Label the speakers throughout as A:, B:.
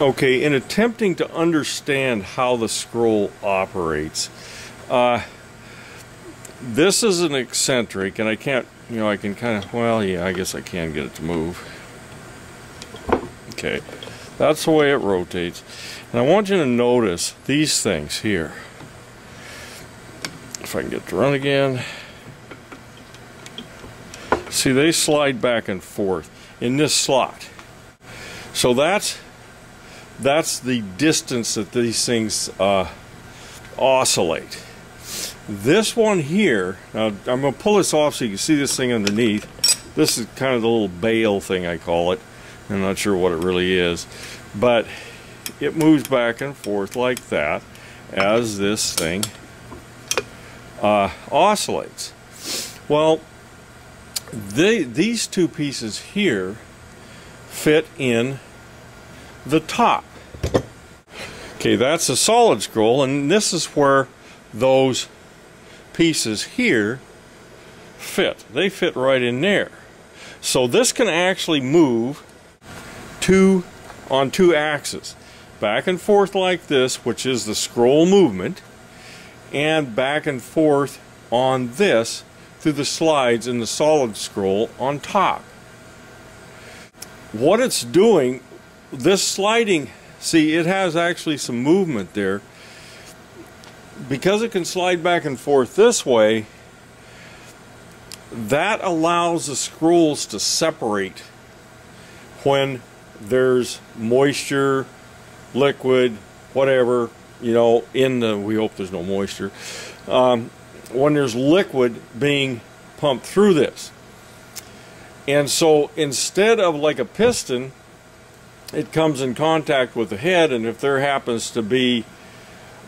A: Okay, in attempting to understand how the scroll operates, uh, this is an eccentric, and I can't, you know, I can kind of, well, yeah, I guess I can get it to move. Okay, that's the way it rotates. And I want you to notice these things here. If I can get to run again. See, they slide back and forth in this slot. So that's that's the distance that these things uh, oscillate. This one here, now I'm going to pull this off so you can see this thing underneath. This is kind of the little bail thing I call it. I'm not sure what it really is. But it moves back and forth like that as this thing uh, oscillates. Well, they, these two pieces here fit in the top. Okay, that's a solid scroll, and this is where those pieces here fit. They fit right in there. So this can actually move two on two axes. Back and forth like this, which is the scroll movement, and back and forth on this through the slides in the solid scroll on top. What it's doing, this sliding, see it has actually some movement there because it can slide back and forth this way, that allows the scrolls to separate when there's moisture, liquid, whatever, you know, in the, we hope there's no moisture, um, when there's liquid being pumped through this. And so instead of like a piston, it comes in contact with the head, and if there happens to be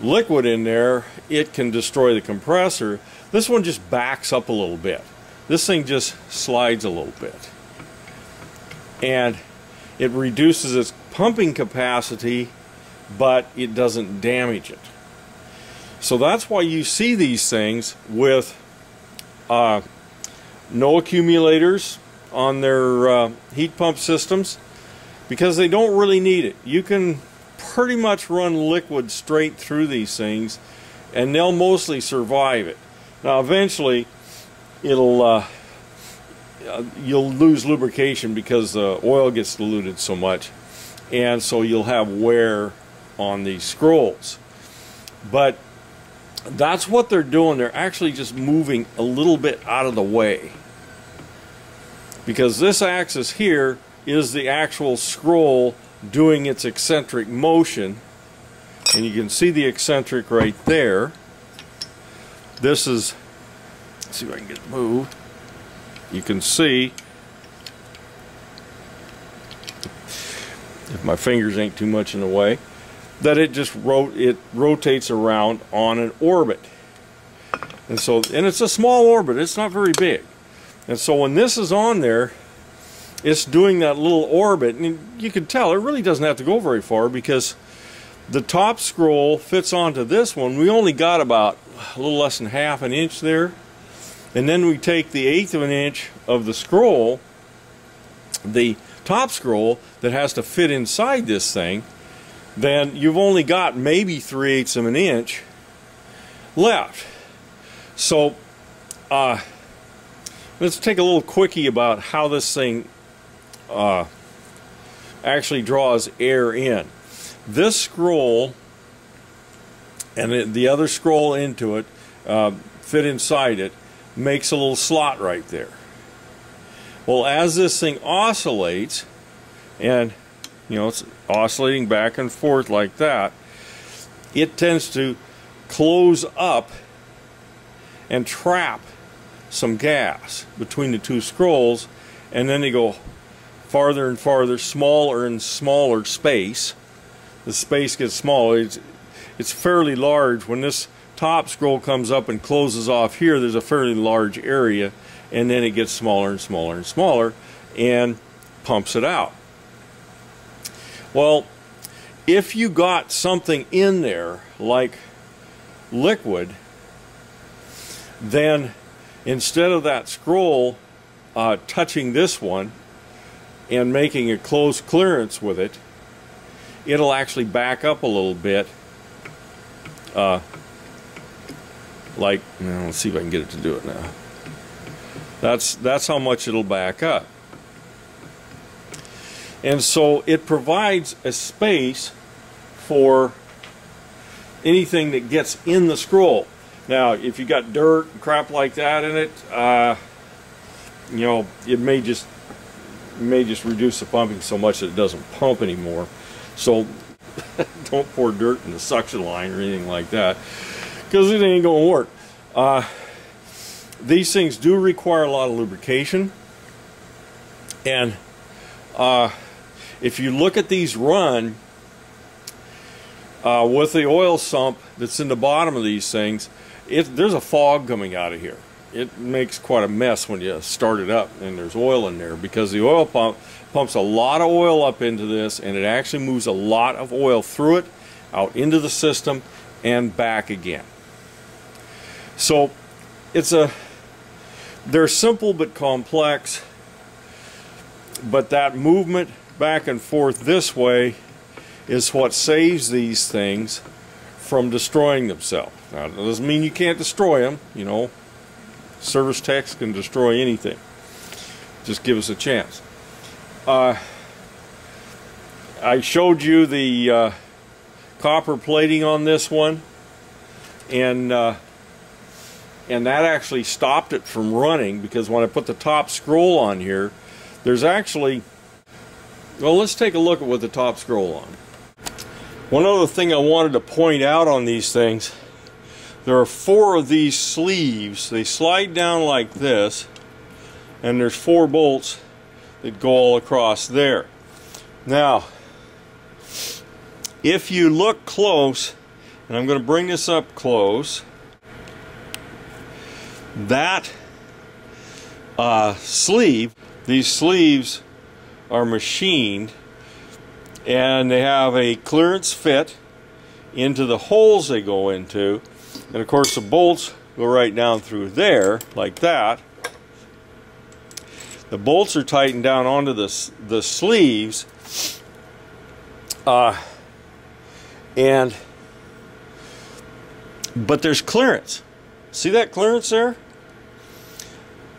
A: liquid in there, it can destroy the compressor. This one just backs up a little bit. This thing just slides a little bit. And it reduces its pumping capacity, but it doesn't damage it. So that's why you see these things with uh, no accumulators on their uh, heat pump systems because they don't really need it. You can pretty much run liquid straight through these things and they'll mostly survive it. Now eventually it'll uh, you'll lose lubrication because the oil gets diluted so much and so you'll have wear on these scrolls. But that's what they're doing. They're actually just moving a little bit out of the way. Because this axis here is the actual scroll doing its eccentric motion. And you can see the eccentric right there. This is, see if I can get it moved. You can see, if my fingers ain't too much in the way, that it just ro it rotates around on an orbit. And so, and it's a small orbit, it's not very big. And so when this is on there, it's doing that little orbit, and you can tell it really doesn't have to go very far because the top scroll fits onto this one. We only got about a little less than half an inch there. And then we take the eighth of an inch of the scroll, the top scroll that has to fit inside this thing, then you've only got maybe three eighths of an inch left. So, uh, let's take a little quickie about how this thing uh, actually draws air in. This scroll and the other scroll into it uh, fit inside it makes a little slot right there. Well, as this thing oscillates, and you know it's oscillating back and forth like that, it tends to close up and trap some gas between the two scrolls, and then they go farther and farther, smaller and smaller space. The space gets smaller. It's, it's fairly large. When this top scroll comes up and closes off here, there's a fairly large area, and then it gets smaller and smaller and smaller and pumps it out. Well, if you got something in there like liquid, then instead of that scroll uh, touching this one, and making a close clearance with it, it'll actually back up a little bit. Uh, like, now let's see if I can get it to do it now. That's that's how much it'll back up. And so it provides a space for anything that gets in the scroll. Now, if you got dirt and crap like that in it, uh, you know, it may just may just reduce the pumping so much that it doesn't pump anymore. So don't pour dirt in the suction line or anything like that because it ain't going to work. Uh, these things do require a lot of lubrication and uh, if you look at these run uh, with the oil sump that's in the bottom of these things it, there's a fog coming out of here it makes quite a mess when you start it up and there's oil in there because the oil pump pumps a lot of oil up into this and it actually moves a lot of oil through it out into the system and back again. So it's a they're simple but complex but that movement back and forth this way is what saves these things from destroying themselves. Now it doesn't mean you can't destroy them you know service techs can destroy anything. Just give us a chance. Uh, I showed you the uh, copper plating on this one and uh, and that actually stopped it from running because when I put the top scroll on here there's actually well let's take a look at what the top scroll on. One other thing I wanted to point out on these things there are four of these sleeves. They slide down like this and there's four bolts that go all across there. Now if you look close and I'm going to bring this up close that uh, sleeve, these sleeves are machined and they have a clearance fit into the holes they go into and of course the bolts go right down through there like that the bolts are tightened down onto the, the sleeves uh, and but there's clearance See that clearance there?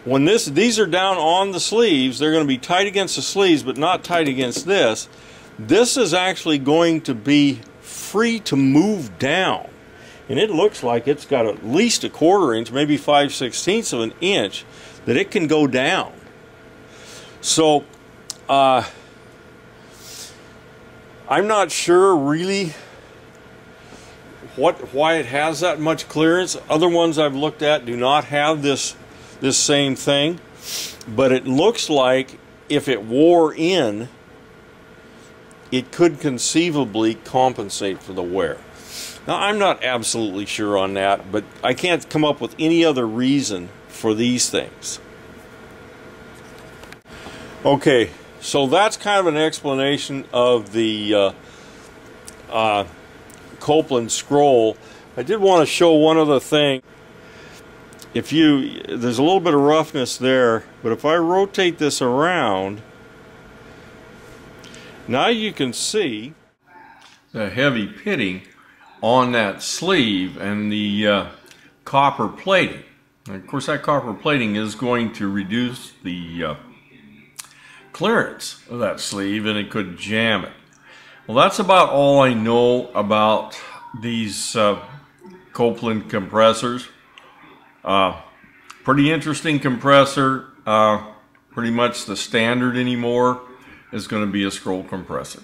A: When this, these are down on the sleeves, they're going to be tight against the sleeves, but not tight against this. This is actually going to be free to move down. And it looks like it's got at least a quarter inch, maybe 5 sixteenths of an inch, that it can go down. So, uh, I'm not sure really what why it has that much clearance. Other ones I've looked at do not have this this same thing, but it looks like if it wore in, it could conceivably compensate for the wear. Now I'm not absolutely sure on that, but I can't come up with any other reason for these things. Okay, so that's kind of an explanation of the uh, uh, Copeland scroll. I did want to show one other thing. If you, there's a little bit of roughness there, but if I rotate this around, now you can see the heavy pitting on that sleeve and the uh, copper plating. And of course, that copper plating is going to reduce the uh, clearance of that sleeve and it could jam it. Well, that's about all I know about these uh, Copeland compressors. Uh, pretty interesting compressor. Uh, pretty much the standard anymore is going to be a scroll compressor.